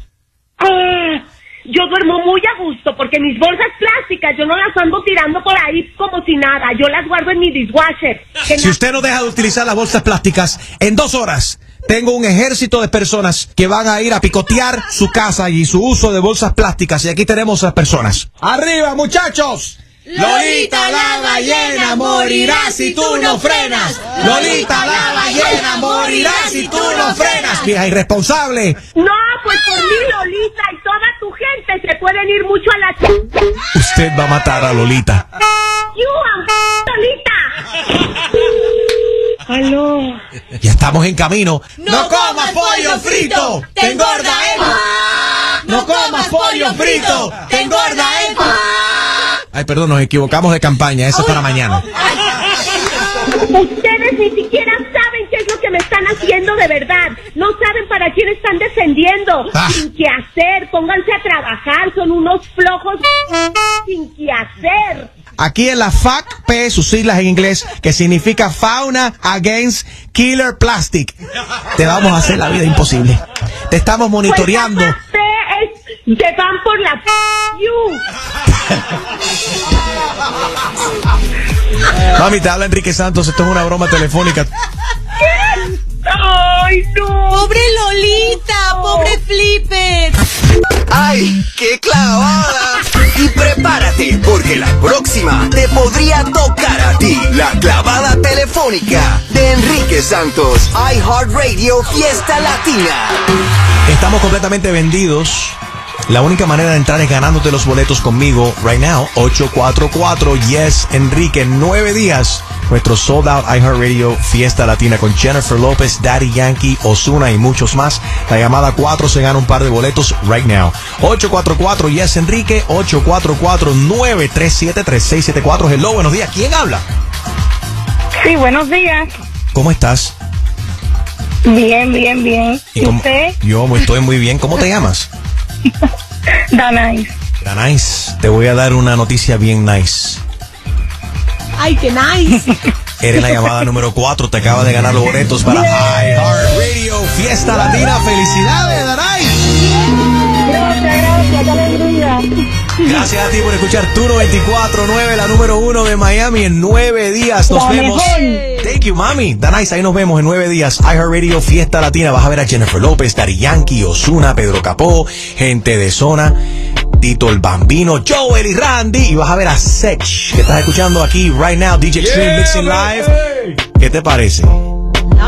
Ah, yo duermo muy a gusto porque mis bolsas plásticas yo no las ando tirando por ahí como si nada. Yo las guardo en mi dishwasher. Si usted no deja de utilizar las bolsas plásticas, en dos horas tengo un ejército de personas que van a ir a picotear su casa y su uso de bolsas plásticas. Y aquí tenemos a las personas. ¡Arriba, muchachos! Lolita la ballena morirá si tú no frenas. Lolita la ballena morirá si tú no frenas. Vieja irresponsable. No, pues por mí, Lolita, y toda tu gente se pueden ir mucho a la... ch- Usted va a matar a Lolita. You, Lolita. (laughs) Aló. Ya estamos en camino. No comas pollo frito, te engorda el No comas pollo frito, te engorda el Ay, perdón, nos equivocamos de campaña. Eso es para mañana. Ustedes ni siquiera saben que me están haciendo de verdad. No saben para quién están defendiendo. Ah. Sin qué hacer. Pónganse a trabajar. Son unos flojos sin qué hacer. Aquí en la FACP, sus siglas en inglés, que significa Fauna Against Killer Plastic. Te vamos a hacer la vida imposible. Te estamos monitoreando. Pues la es que van por la you. Mami, te habla Enrique Santos. Esto es una broma telefónica. ¡Ay, no! ¡Pobre Lolita! ¡Pobre Flipper! ¡Ay, qué clavada! Y prepárate, porque la próxima te podría tocar a ti. La clavada telefónica de Enrique Santos. iHeartRadio Fiesta Latina. Estamos completamente vendidos. La única manera de entrar es ganándote los boletos conmigo right now. 844 Yes Enrique. Nueve días. Nuestro sold out iHeartRadio Fiesta Latina con Jennifer López, Daddy Yankee, Osuna y muchos más. La llamada 4 se gana un par de boletos right now. 844 Yes Enrique. 844-937-3674. Hello, buenos días. ¿Quién habla? Sí, buenos días. ¿Cómo estás? Bien, bien, bien. ¿Y cómo- usted? Yo estoy muy bien. ¿Cómo te llamas? Danais. Nice. Te voy a dar una noticia bien nice. ¡Ay, qué nice! Eres la llamada número 4, te acabas de ganar los boletos para iHeartRadio Fiesta Latina. ¡Felicidades, Daray! Gracias, gracias. gracias, qué alegría. Gracias a ti por escuchar tu 94.9, la número uno de Miami en nueve días. Nos La vemos. mejor. Thank you, mami. Da nice, ahí nos vemos en nueve días. iHeartRadio Fiesta Latina. Vas a ver a Jennifer López, Dari Yankee, Osuna, Pedro Capó, gente de zona, Tito el Bambino, Joel y Randy. Y vas a ver a Sech, que estás escuchando aquí right now, DJ Extreme Mixing Live. ¿Qué te parece?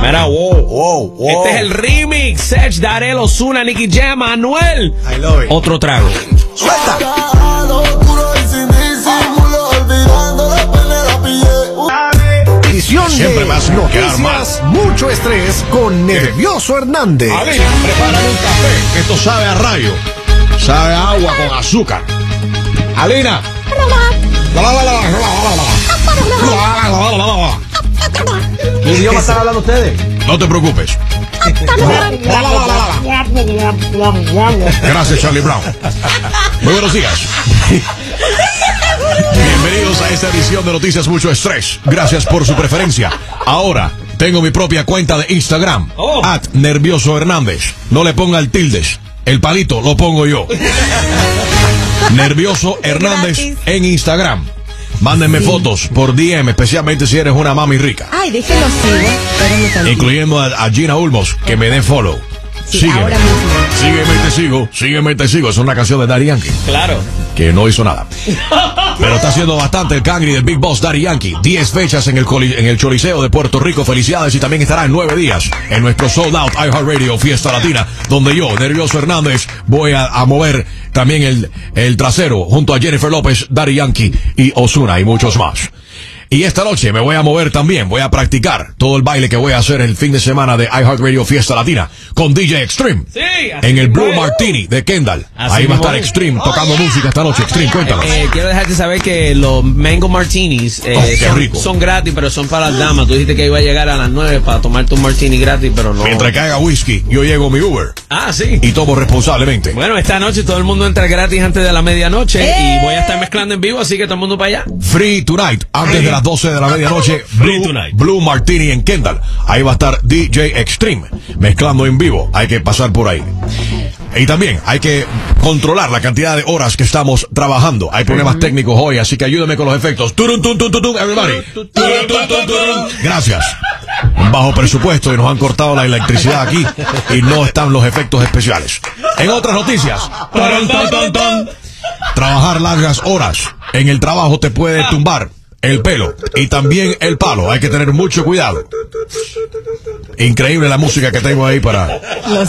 Mira, wow. Wow, wow. Este es el remix. Sech, Darel, Osuna, Nicky Jam, Manuel. I love it. Otro trago. Suelta. Edición Siempre de quedar Noticias, mucho estrés con Nervioso Hernández. Alina, prepárame un café. Esto sabe a rayo. Sabe a agua con azúcar. Alina. ¿Qué idioma están hablando ustedes? No te preocupes. Gracias, Charlie Brown. Muy buenos días. Bienvenidos a esta edición de Noticias Mucho Estrés. Gracias por su preferencia. Ahora tengo mi propia cuenta de Instagram. At Nervioso Hernández. No le ponga el tildes. El palito lo pongo yo. (laughs) Nervioso Hernández en Instagram. Mándenme fotos por DM, especialmente si eres una mami rica. Ay, sigo. Espérenme tantito. Incluyendo a, a Gina Ulmos, que me dé follow. Sí, sígueme. ahora mismo. Sígueme y te sigo. Sígueme y te sigo. Es una canción de Daddy Yankee. Claro. Que no hizo nada. Pero está haciendo bastante el cangri del Big Boss Daddy Yankee. 10 fechas en el, coli- en el Choliseo de Puerto Rico. Felicidades. Y también estará en 9 días en nuestro Sold Out iHeartRadio Fiesta Latina. Donde yo, Nervioso Hernández, voy a, a mover también el, el trasero junto a Jennifer López, Daddy Yankee y Osuna y muchos más. Y esta noche me voy a mover también, voy a practicar todo el baile que voy a hacer el fin de semana de iHeartRadio Fiesta Latina con DJ Extreme. Sí, así En el Blue. Martini de Kendall. Así Ahí va a estar es. Extreme tocando música esta noche. Extreme, cuéntanos. Eh, quiero dejarte saber que los mango martinis eh, Oh, son, rico. son gratis, pero son para las damas. Tú dijiste que iba a llegar a las 9 para tomarte un martini gratis, pero no. Mientras caiga whisky, yo llego a mi Uber Ah, sí. y tomo responsablemente. Bueno, esta noche todo el mundo entra gratis antes de la medianoche ¡Eh! y voy a estar mezclando en vivo, así que todo el mundo para allá. Free Tonight, antes de las 12 de la medianoche, Blue, Martini en Kendall. Ahí va a estar DJ Extreme, mezclando en vivo. Hay que pasar por ahí. Y también hay que controlar la cantidad de horas que estamos trabajando. Hay problemas técnicos hoy, así que ayúdame con los efectos. Turun, tun, tun, tun, tun, everybody. Turun, tun, tun, turun. Gracias. Bajo presupuesto y nos han cortado la electricidad aquí y no están los efectos especiales. En otras noticias, trabajar largas horas en el trabajo te puede tumbar el pelo y también el palo. Hay que tener mucho cuidado. Increíble la música que tengo ahí para...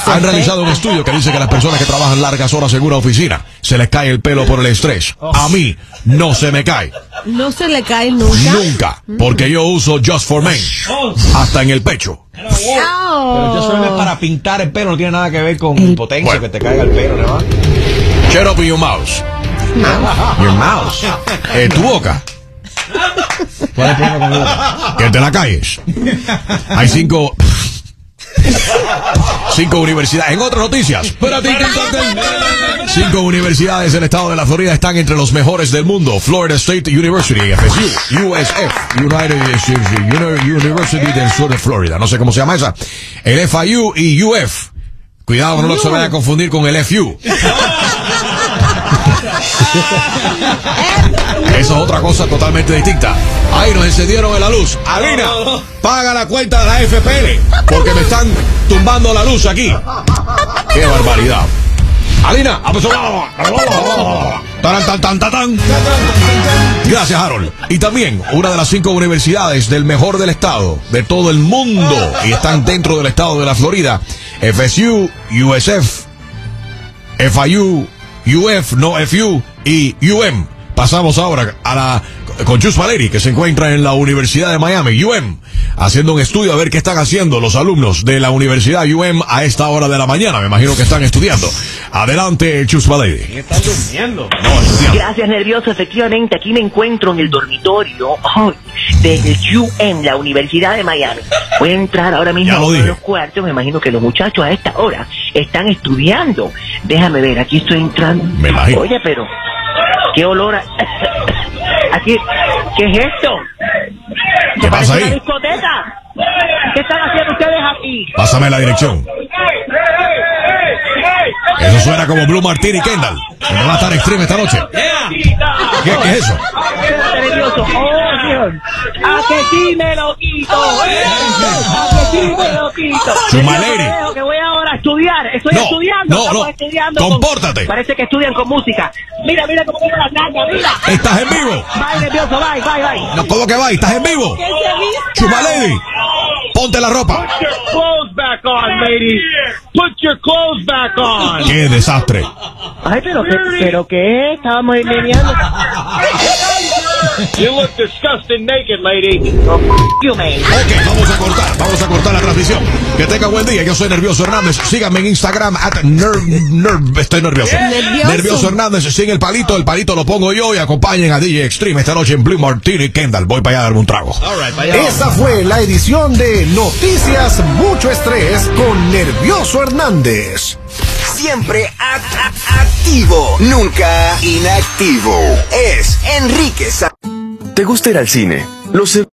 Han realizado un estudio que dice que las personas que trabajan largas horas en una oficina se les cae el pelo por el estrés. A mí no se me cae. No se le cae nunca. Nunca. Porque yo uso Just for Men. Hasta en el pecho. Pero yo solo es para pintar el pelo, no tiene nada que ver con impotencia, Bueno. que te caiga el pelo, ¿no? Shut up your mouse. Your mouse. Eh, tu boca. ¿Cuál es el problema con mi boca? Que te la calles. Hay cinco. Cinco universidades. En otras noticias. Cinco universidades del estado de la Florida están entre los mejores del mundo. Florida State University, FSU, USF, United University del sur de Florida. No sé cómo se llama esa. El FIU y UF. Cuidado, no se vaya a confundir con el FU. (laughs) (laughs) Eso es otra cosa totalmente distinta. Ahí nos encendieron en la luz. Alina, paga la cuenta de la FPL. Porque me están tumbando la luz aquí. ¡Qué barbaridad! Alina. Gracias, Harold. Y también una de las cinco universidades del mejor del estado, de todo el mundo, y están dentro del estado de la Florida. FSU, USF, FIU, UF, no FU y UM. Pasamos ahora a la con Chus Valeri, que se encuentra en la Universidad de Miami, UM, haciendo un estudio a ver qué están haciendo los alumnos de la Universidad UM a esta hora de la mañana. Me imagino que están estudiando. Adelante, Chus Valeri. Están durmiendo. No, estudiando. Gracias, nervioso. Efectivamente, aquí me encuentro en el dormitorio del UM, la Universidad de Miami. Voy a entrar ahora mismo lo a los cuartos. Me imagino que los muchachos a esta hora están estudiando. Déjame ver, aquí estoy entrando. Me imagino. Oye, pero, ¿qué olor a... Aquí, ¿qué es esto? ¿Qué pasa ahí? una discoteca. ¿Qué están haciendo ustedes aquí? Pásame la dirección. Es Eso suena como Blue Martini Kendall. ¿Dónde va a estar Extreme esta noche? ¿Qué, qué es eso? Oh, Dios. A que sí me lo quito. A que sí me lo quito. Chuma Yo lady. creo que voy ahora a estudiar. Estoy No, estudiando. no, estamos no. estudiando. con- Compórtate. Parece que estudian con música. Mira, mira cómo tengo la tanga, mira. ¿Estás en vivo? Bye, nervioso, bye, bye, bye. No, ¿Cómo que va? ¿Estás en vivo? Chuma Lady, ponte la ropa. Put your clothes back on, lady. Put your clothes back on. ¡Qué desastre! Ay, pero qué, pero qué, estábamos meneando. (laughs) You look disgusting naked, lady. you, man. Ok, vamos a cortar, vamos a cortar la transmisión. Que tenga buen día. Yo soy Nervioso Hernández. Síganme en Instagram at ner, ner- estoy nervioso. Nervioso. Nervioso Hernández sin el palito. El palito lo pongo yo y acompañen a DJ Extreme esta noche en Blue Martini Kendall. Voy para allá a darme un trago. Esa fue la edición de Noticias Mucho Estrés con Nervioso Hernández. Siempre act- act- activo, nunca inactivo. Es Enrique Sa. ¿Te gusta ir al cine? Los e-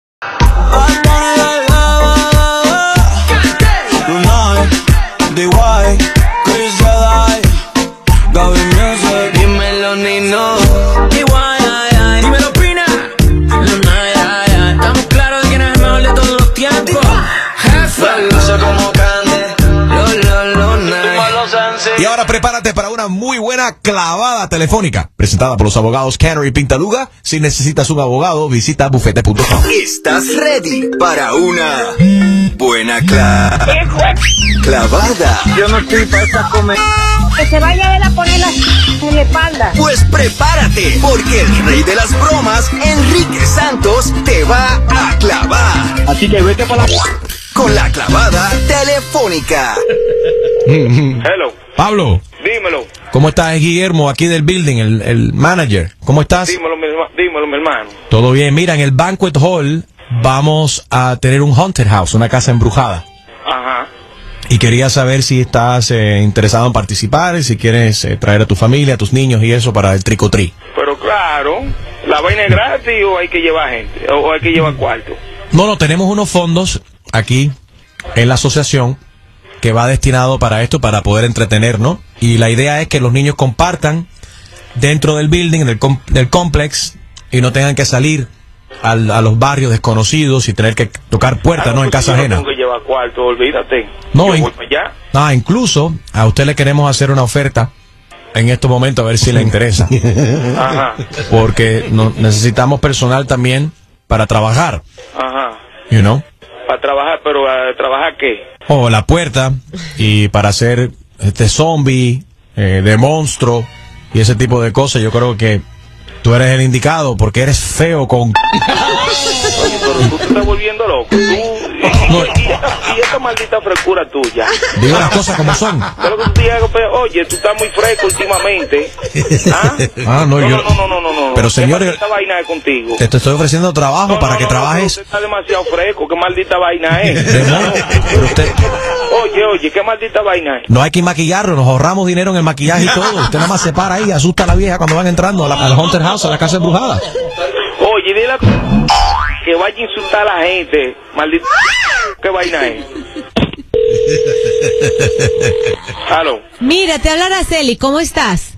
ahora prepárate para una muy buena clavada telefónica. Presentada por los abogados Canner y Pintaluga. Si necesitas un abogado, visita bufete.com. ¿Estás ready para una buena cla- clavada? Yo no estoy para esta comer. Que se vaya a él a poner la en la espalda. Pues prepárate, porque el rey de las bromas, Enrique Santos, te va a clavar. Así que vete para la. Con la clavada telefónica. (laughs) Hello. Pablo, Dímelo. ¿cómo estás? Es Guillermo, aquí del building, el, el manager. ¿Cómo estás? Dímelo, mi, dímelo, mi hermano. Todo bien. Mira, en el Banquet Hall vamos a tener un haunted house, una casa embrujada. Ajá. Y quería saber si estás eh, interesado en participar, si quieres eh, traer a tu familia, a tus niños y eso para el tricotri. Pero claro, ¿la vaina es gratis o hay que llevar gente? ¿O hay que llevar cuarto? No, no, tenemos unos fondos aquí en la asociación que va destinado para esto, para poder entretenernos. Y la idea es que los niños compartan dentro del building, del, com- del complex, y no tengan que salir al- a los barrios desconocidos y tener que tocar puertas, ¿no? En casa Yo no ajena. tengo que llevar cuarto, olvídate. No, para allá. Ah, incluso a usted le queremos hacer una oferta en estos momentos a ver si le interesa. (laughs) Ajá. Porque no, necesitamos personal también para trabajar, Ajá. you know. Para trabajar, pero ¿a trabajar qué? O la puerta y para hacer este zombie, eh, de monstruo y ese tipo de cosas. Yo creo que tú eres el indicado porque eres feo con... (laughs) Pero tú te estás volviendo loco. Tú, y, y esta, y esta maldita frescura tuya. Digo las cosas como son. ¿Qué es lo que tú te? Pues, Oye, tú estás muy fresco últimamente. (laughs) ¿Ah? Ah, no, no, yo... no, no, no, no, no. Pero, ¿Qué señores- maldita vaina es contigo? Te estoy ofreciendo trabajo para que No, trabajes... usted está demasiado fresco. ¿Qué maldita vaina es? Pero usted... Oye, oye, ¿qué maldita vaina es? No hay que maquillarlo, nos ahorramos dinero en el maquillaje y todo. Usted nada más se para ahí, asusta a la vieja cuando van entrando a la- al Haunted House, a la casa embrujada. Oye, dile a que vaya a insultar a la gente. Maldita. ¿Qué vaina es? (laughs) Aló. Mira, te habla Araceli, ¿cómo estás?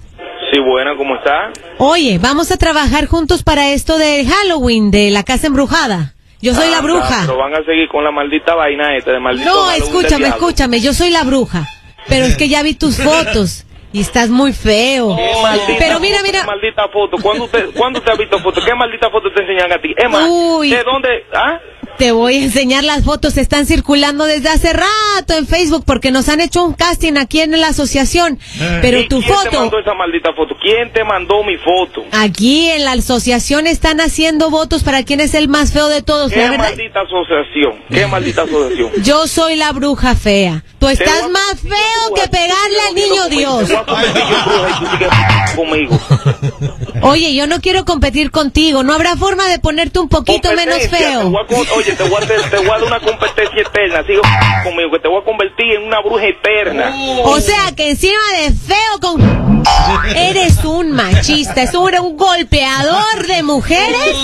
Sí, buena, ¿cómo está? Oye, vamos a trabajar juntos para esto del Halloween, de la casa embrujada. Yo soy la Anda, bruja. Pero van a seguir con la maldita vaina esta de maldito No, Halloween escúchame, escúchame, yo soy la bruja. Pero es que ya vi tus (laughs) fotos y estás muy feo. ¿Qué maldita Pero mira, foto, mira. qué maldita foto. ¿Cuándo usted, ¿Cuándo usted ha visto fotos? ¿Qué maldita foto te enseñan a ti? Emma, Uy. ¿de dónde? ¿Ah? Te voy a enseñar las fotos, están circulando desde hace rato en Facebook porque nos han hecho un casting aquí en la asociación. Pero ¿Y tu quién te foto, mandó esa maldita foto? ¿Quién te mandó mi foto? aquí en la asociación están haciendo votos para quién es el más feo de todos. ¿Qué La verdad, maldita asociación? ¿Qué maldita asociación? yo soy la bruja fea. Tú estás más feo que pegarle al niño Dios. Te voy a convertir yo en bruja y tú sigues conmigo. Oye, yo no quiero competir contigo. ¿No habrá forma de ponerte un poquito menos te feo? voy a con- oye, te voy, a, te, te voy a dar una competencia eterna. Sigo conmigo, que te voy a convertir en una bruja eterna. O sea, que encima de feo con... Eres un machista, es un, un golpeador de mujeres.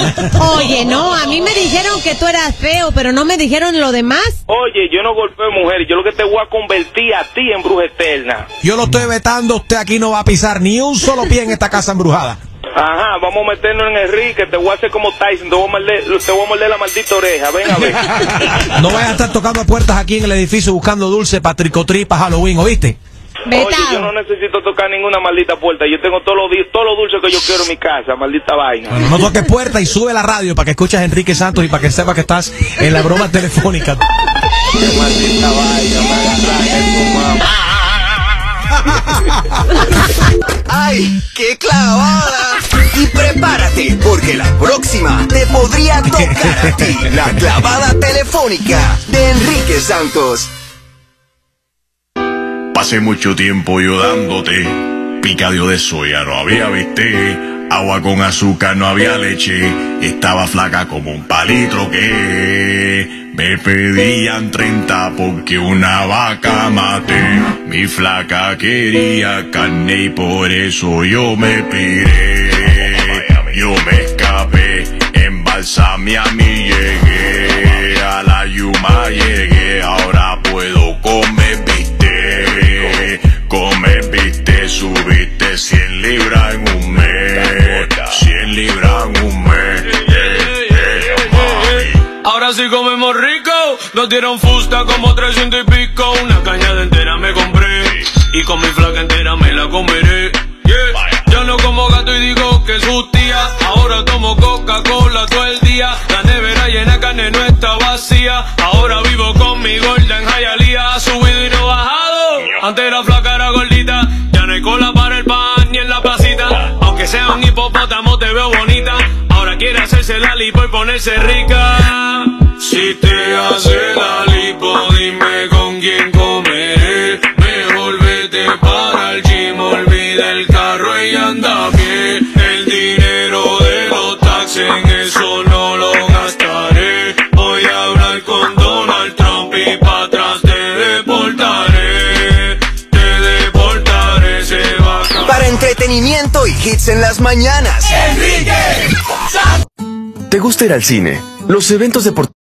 Oye, no, a mí me dijeron que tú eras feo, pero no me dijeron lo demás. Oye, yo no golpeo mujeres, yo lo que te voy a convertir a ti en bruja eterna. Yo lo estoy vetando, usted aquí no va a pisar ni un solo pie en esta casa embrujada. Ajá, vamos a meternos en Enrique, te voy a hacer como Tyson, te voy a morder, te voy a morder la maldita oreja, ven a ver. (laughs) No vayas a estar tocando puertas aquí en el edificio buscando dulce para tricotri para Halloween, ¿oíste? Oye, yo no necesito tocar ninguna maldita puerta, yo tengo todos los todos los dulces que yo quiero en mi casa, maldita vaina. Bueno, no toques puertas y sube la radio para que escuches a Enrique Santos y para que sepas que estás en la broma telefónica. (laughs) maldita vaina, (laughs) ¡Ay, qué clavada! Y prepárate, porque la próxima te podría tocar a ti. La clavada telefónica de Enrique Santos. Pasé mucho tiempo yo dándote picadillo de soya, no había viste, agua con azúcar, no había leche, estaba flaca como un palitro que me pedían 30 porque una vaca maté. Mi flaca quería carne y por eso yo me piré. Yo me escapé, embalsamé a mí llegué, a la Yuma llegué, ahora puedo comer viste, comer viste, subiste 100 nos dieron fusta como 300 y pico. Una caña de entera me compré y con mi flaca entera me la comeré. Yeah. Ya no como gato y digo que es su tía. Ahora tomo Coca-Cola todo el día. La nevera llena carne no está vacía. Ahora vivo con mi gorda en Hialeah. Subido y no bajado. Antes era flaca, era gordita. Ya no hay cola para el pan ni en la placita. Aunque sea un hipopótamo, te veo bonita. Ahora quiere hacerse la lipo y ponerse rica. Si te hace la lipo, dime con quién comeré. Mejor vete para el gym, olvida el carro y anda a pie. El dinero de los taxis, en eso no lo gastaré. Voy a hablar con Donald Trump y para atrás te deportaré. Te deportaré, se va a Para entretenimiento y hits en las mañanas. ¿Te gusta ir al cine? Los eventos deportivos